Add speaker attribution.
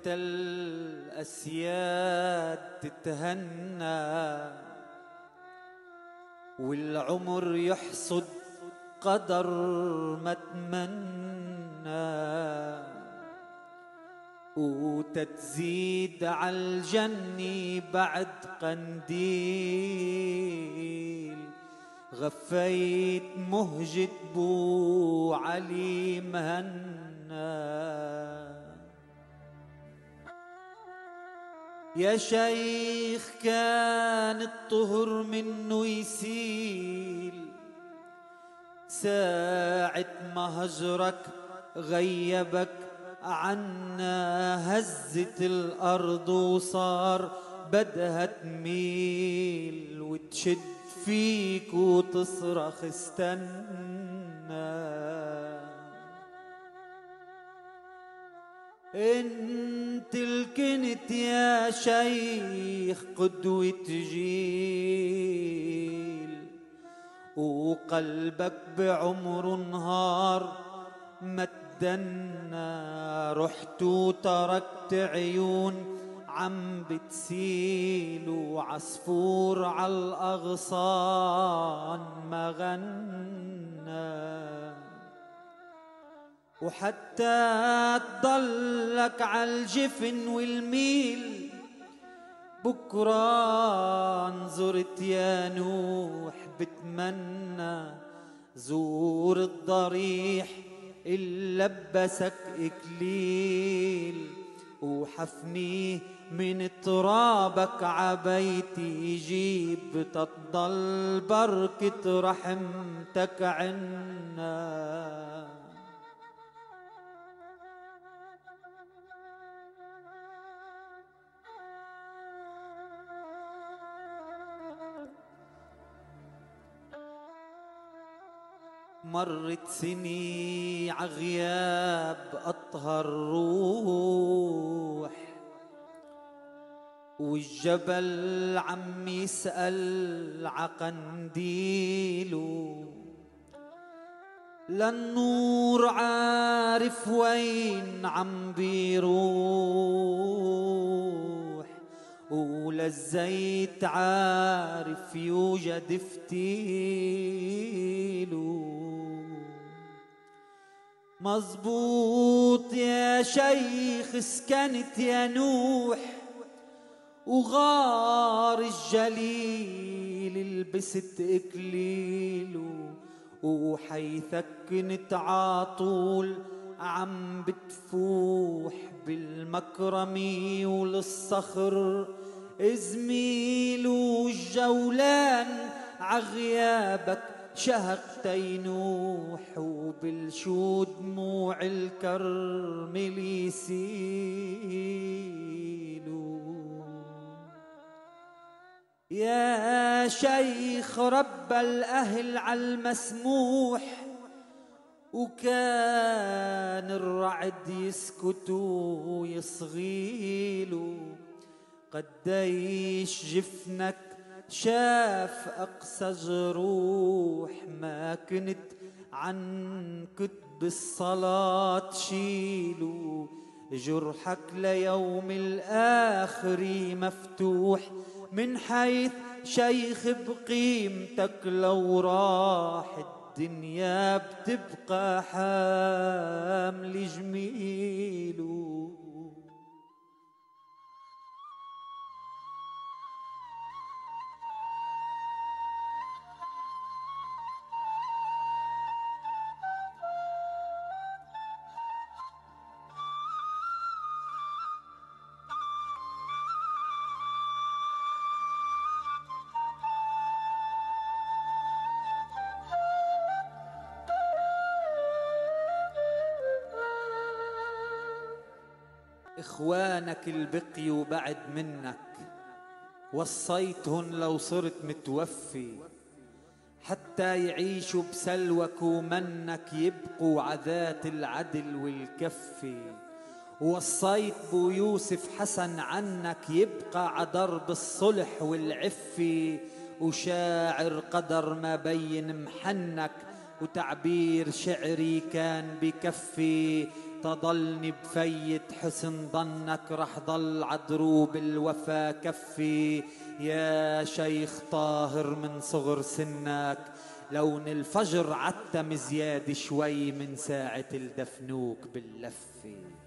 Speaker 1: ربة الأسياد تتهنى والعمر يحصد قدر ما تمنى وتتزيد عالجنة بعد قنديل. غفيت مهجة بو علي مهنا. يا شيخ كان الطهر منه يسيل. ساعة ما هجرك غيبك عنا هزت الأرض وصار بدها تميل. وتشد فيك وتصرخ استنى انت الكنت يا شيخ قدوة جيل وقلبك بعمر نهار ما تدنى رحت وتركت عيون عم بتسيل وعصفور على الأغصان ما غنى. وحتى تضلك عالجفن والميل. بكرة نزرت يا نوح بتمنى زور الضريح اللي لبسك إكليل. وحفنيه من ترابك عبيتي جيب تضل بركة رحمتك عنا. مرت سني عغياب أطهر روح والجبل عم يسأل عقنديله للنور عارف وين عم بيروح. وللزيت عارف يوجد فتيله مظبوط يا شيخ سكنت يا نوح. وغار الجليل لبست اكليله وحيثك كنت عاطول عم بتفوح بالمكرمي وللصخر زميل والجولان عغيابك شهق تينوح وبالشو دموع الكرم يسيلو يا شيخ رب الأهل عالمسموح وكان الرعد يسكت ويصغيلو قديش جفنك شاف أقسى جروح ما كنت عن كتب الصلاة شيلو جرحك ليوم الآخر مفتوح من حيث شيخ بقيمتك لو راح الدنيا بتبقى حامل جميله إخوانك البقي وبعد منك. وصيتهن لو صرت متوفي. حتى يعيشوا بسلوك ومنك يبقوا عذات العدل والكفي وصيت بو يوسف حسن عنك يبقى عدرب الصلح والعفي وشاعر قدر ما بين محنك. وتعبير شعري كان بكفي. تضلني بفيت حسن ظنك رح ضل عدروب الوفا كفي. يا شيخ طاهر من صغر سنك لون الفجر عتم زياد شوي من ساعة الدفنوك باللفة.